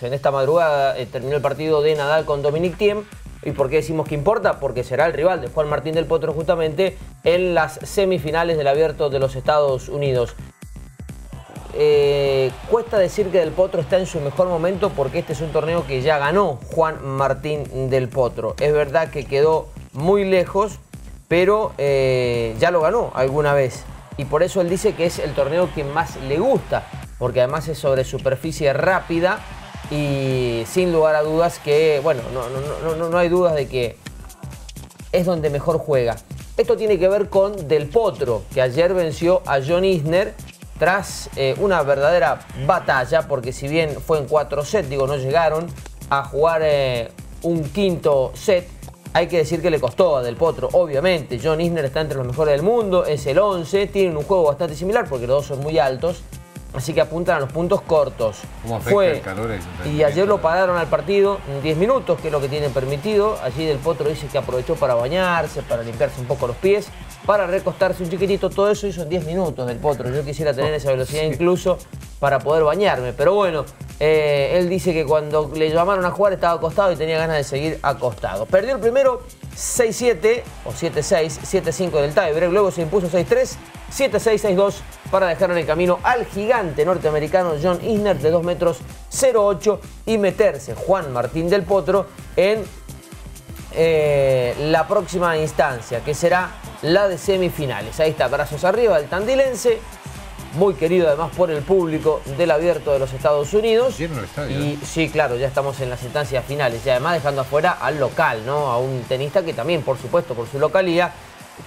En esta madrugada eh, terminó el partido de Nadal con Dominic Thiem. ¿Y por qué decimos que importa? Porque será el rival de Juan Martín del Potro justamente en las semifinales del Abierto de los Estados Unidos. Eh, cuesta decir que Del Potro está en su mejor momento porque este es un torneo que ya ganó Juan Martín del Potro. Es verdad que quedó muy lejos, pero eh, ya lo ganó alguna vez. Y por eso él dice que es el torneo que más le gusta, porque además es sobre superficie rápida y sin lugar a dudas que, bueno, no, no, no hay dudas de que es donde mejor juega. Esto tiene que ver con Del Potro, que ayer venció a John Isner tras eh, una verdadera batalla, porque si bien fue en cuatro sets, digo, no llegaron a jugar eh, un quinto set, hay que decir que le costó a Del Potro, obviamente. John Isner está entre los mejores del mundo, es el 11, tienen un juego bastante similar porque los dos son muy altos. Así que apuntan a los puntos cortos. Fue, el calor y ayer lo pararon al partido en 10 minutos, que es lo que tienen permitido. Allí Del Potro dice que aprovechó para bañarse, para limpiarse un poco los pies, para recostarse un chiquitito. Todo eso hizo en 10 minutos Del Potro. Yo quisiera tener esa velocidad incluso para poder bañarme. Pero bueno, eh, él dice que cuando le llamaron a jugar estaba acostado y tenía ganas de seguir acostado. Perdió el primero 6-7 o 7-6, 7-5 del tiebreak, luego se impuso 6-3, 7-6, 6-2 para dejar en el camino al gigante norteamericano John Isner de 2 metros 0-8 y meterse Juan Martín del Potro en eh, la próxima instancia, que será la de semifinales. Ahí está, brazos arriba el tandilense, muy querido además por el público del abierto de los Estados Unidos. el estadio. Y sí, claro, ya estamos en las instancias finales y además dejando afuera al local, ¿no? A un tenista que también, por supuesto, por su localía,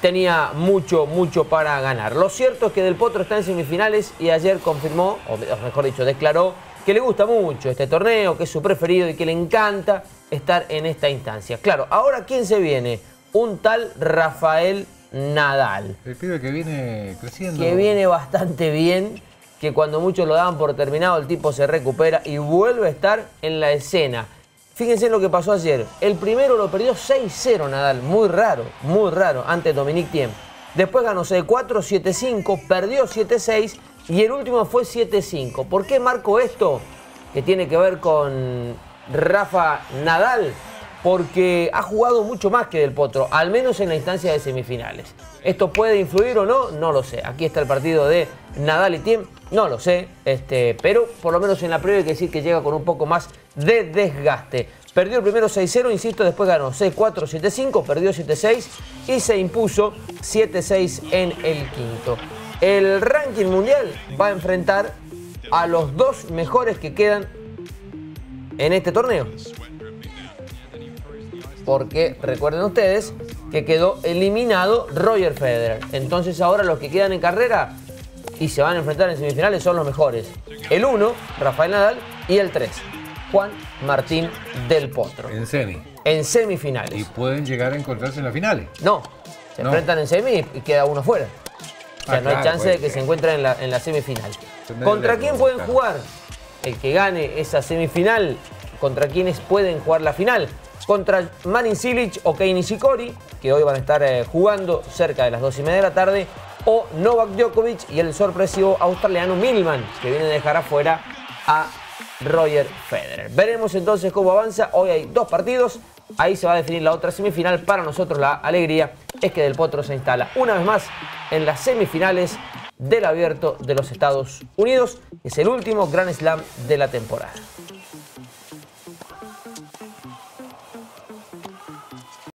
tenía mucho, mucho para ganar. Lo cierto es que Del Potro está en semifinales y ayer confirmó, o mejor dicho, declaró que le gusta mucho este torneo, que es su preferido y que le encanta estar en esta instancia. Claro, ahora ¿quién se viene? Un tal Rafael Nadal. El pibe que viene creciendo. Que viene bastante bien, que cuando muchos lo daban por terminado, el tipo se recupera y vuelve a estar en la escena. Fíjense lo que pasó ayer. El primero lo perdió 6-0 Nadal, muy raro, muy raro, ante Dominique Thiem. Después ganó 6-4, 7-5, perdió 7-6 y el último fue 7-5. ¿Por qué marco esto? Que tiene que ver con Rafa Nadal porque ha jugado mucho más que Del Potro, al menos en la instancia de semifinales. ¿Esto puede influir o no? No lo sé. Aquí está el partido de Nadal y Tiem, no lo sé, este, pero por lo menos en la previa hay que decir que llega con un poco más de desgaste. Perdió el primero 6-0, insisto, después ganó 6-4, 7-5, perdió 7-6 y se impuso 7-6 en el quinto. El ranking mundial va a enfrentar a los dos mejores que quedan en este torneo porque recuerden ustedes que quedó eliminado Roger Federer. Entonces ahora los que quedan en carrera y se van a enfrentar en semifinales son los mejores. El 1, Rafael Nadal, y el 3, Juan Martín del Potro. En semi. En semifinales. ¿Y pueden llegar a encontrarse en las finales? No, se enfrentan en semi y queda uno fuera. O sea, ah, no hay chance de que se encuentren en la, en la semifinal. ¿Contra quién pueden jugar? El que gane esa semifinal, ¿contra quiénes pueden jugar la final? Contra Marin Cilic o Kei Nishikori, que hoy van a estar eh, jugando cerca de las 2 y media de la tarde, o Novak Djokovic y el sorpresivo australiano Millman, que viene a dejar afuera a Roger Federer. Veremos entonces cómo avanza. Hoy hay dos partidos. Ahí se va a definir la otra semifinal. Para nosotros la alegría es que Del Potro se instala una vez más en las semifinales del Abierto de los Estados Unidos. Es el último Grand Slam de la temporada.